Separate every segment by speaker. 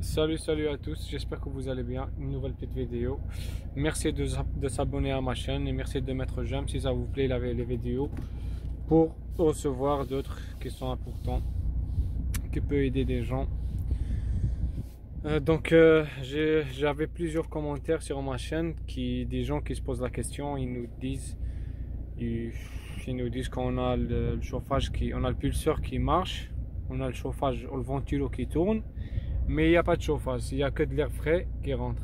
Speaker 1: Salut, salut à tous, j'espère que vous allez bien. Une nouvelle petite vidéo. Merci de, de s'abonner à ma chaîne et merci de mettre j'aime si ça vous plaît les vidéos pour recevoir d'autres qui sont importants, qui peuvent aider des gens. Euh, donc euh, j'avais plusieurs commentaires sur ma chaîne qui des gens qui se posent la question, ils nous disent ils, nous disent qu'on a le, chauffage qui on a le pulseur qui marche, on a le chauffage, le ventilo qui tourne mais il n'y a pas de chauffage, il n'y a que de l'air frais qui rentre.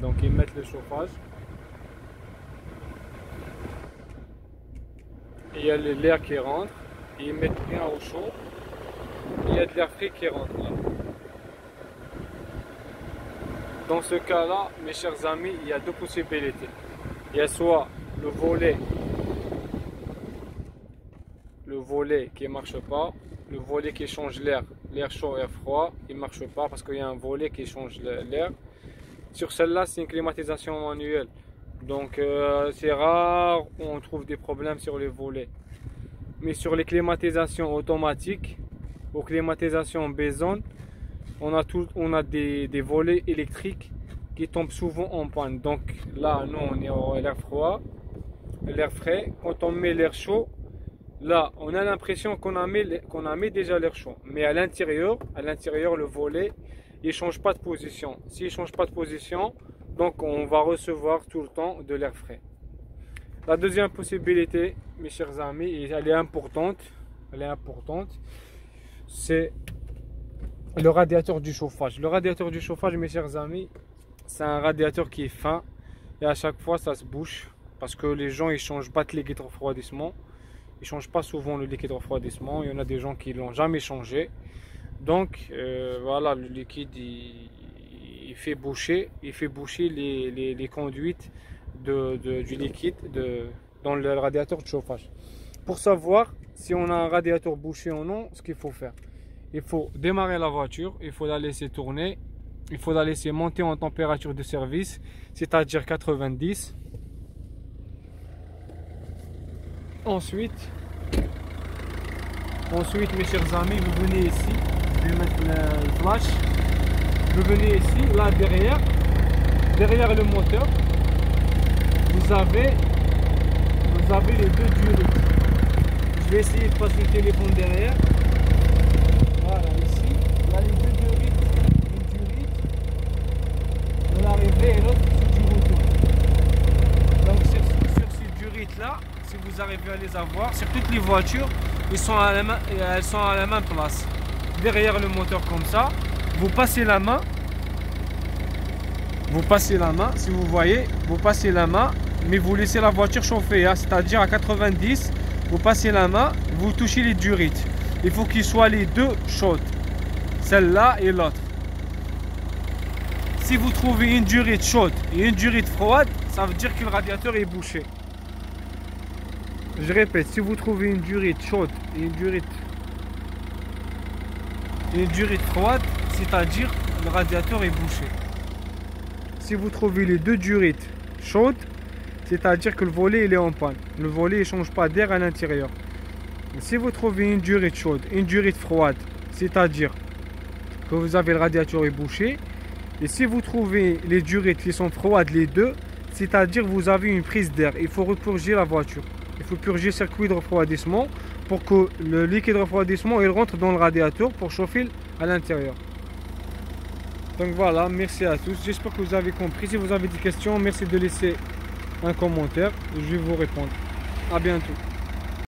Speaker 1: Donc ils mettent le chauffage. il y a l'air qui rentre, ils mettent rien au chaud, il y a de l'air frais qui rentre. Dans ce cas-là, mes chers amis, il y a deux possibilités. Il y a soit le volet, le volet qui ne marche pas, le volet qui change l'air, l'air chaud et froid, il ne marche pas parce qu'il y a un volet qui change l'air. Sur celle-là, c'est une climatisation manuelle. Donc euh, c'est rare on trouve des problèmes sur les volets. Mais sur les climatisations automatiques ou climatisations Bézon, on a, tout, on a des, volets électriques qui tombent souvent en panne. Donc là, nous, on est l'air froid, l'air frais. Quand on met l'air chaud, Là, on a l'impression qu'on a, mis, déjà l'air chaud. Mais à l'intérieur, à l'intérieur, le volet, il ne change pas de position. S'il ne change pas de position, donc on va recevoir tout le temps de l'air frais. La deuxième possibilité, mes chers amis, elle est importante, elle est importante, c'est le radiateur du chauffage. Le radiateur du chauffage, mes chers amis, c'est un radiateur qui est fin et à chaque fois ça se bouche parce que les gens ils changent pas de liquide refroidissement ne change pas souvent le liquide de refroidissement. Il y en a des gens qui l'ont jamais changé. Donc euh, voilà, le liquide il, fait boucher, les, conduites du liquide de, dans le radiateur de chauffage. Pour savoir si on a un radiateur bouché ou non, ce qu'il faut faire, il faut démarrer la voiture, il faut la laisser tourner, il faut la laisser monter en température de service, c'est-à-dire 90 Ensuite, ensuite mes chers amis, vous venez ici, je vais mettre le flash. Vous venez ici, là derrière, derrière le moteur, vous avez, vous avez les deux durites. Je vais essayer de passer le téléphone derrière. Voilà, ici, il y a les deux durites, une durite de l'arrivée et l'autre sur du retour. Donc sur, sur ces durites là, si vous arrivez à les avoir, sur toutes les voitures, ils sont à la elles sont à la même place. Derrière le moteur comme ça, vous passez la main, vous passez la main, si vous voyez, vous passez la main, mais vous laissez la voiture chauffer, hein. c'est-à-dire à 90, vous passez la main, vous touchez les durites. Il faut qu'ils soient les deux chaudes, celle-là et l'autre. Si vous trouvez une durite chaude et une durite froide, ça veut dire que le radiateur est bouché. Je répète, si vous trouvez une durite chaude et une durite, une durite froide, c'est-à-dire le radiateur est bouché. Si vous trouvez les deux durites chaudes, c'est-à-dire que le volet est en panne. Le volet ne change pas d'air à l'intérieur. Si vous trouvez une durite chaude, une durite froide, c'est-à-dire que vous avez le radiateur est bouché. Et si vous trouvez les durites qui sont froides les deux, c'est-à-dire que vous avez une prise d'air. Il faut repurger la voiture purger circuit de refroidissement pour que le liquide de refroidissement il rentre dans le radiateur pour chauffer à l'intérieur. Donc voilà, merci à tous. J'espère que vous avez compris. Si vous avez des questions, merci de laisser un commentaire. Je vais vous répondre. A bientôt.